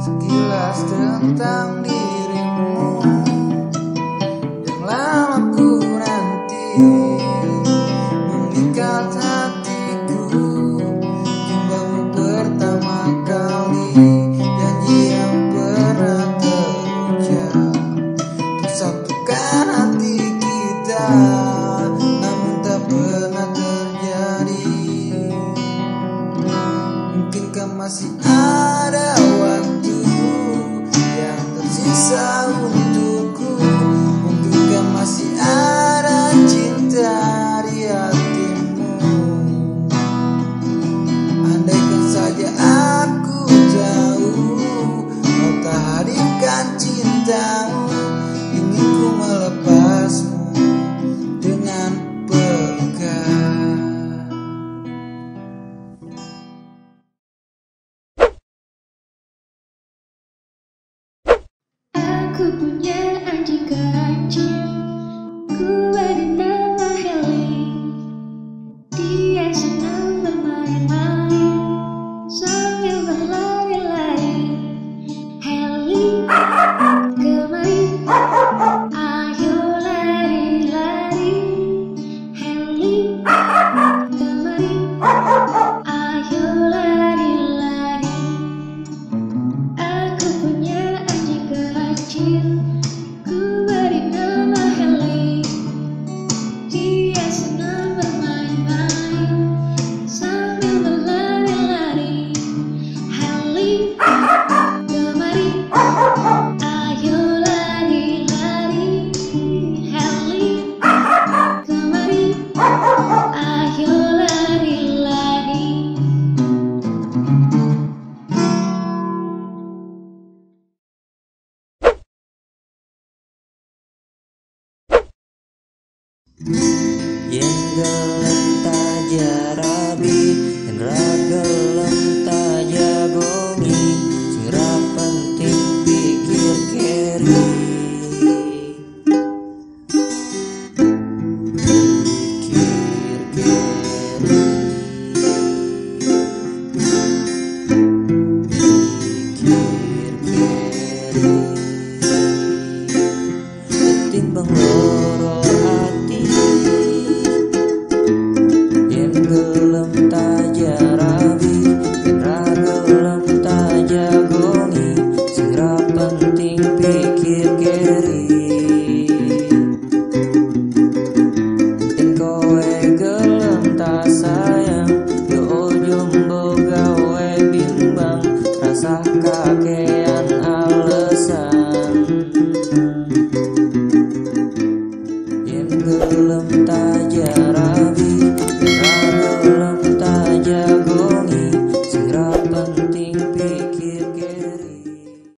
sekilas tentang dirimu yang lama ku nanti mengikat hatiku. Jumpamu pertama kali janji yang pernah terucap. Tersatukan hati kita namun tak pernah terjadi. Mungkinkah masih ada down Aku punya anjing Yen gelem tajarabi Yen ra gelem tajagongi Sing ra penting pikir keri Pikir keri Pikir keri ketimbang loro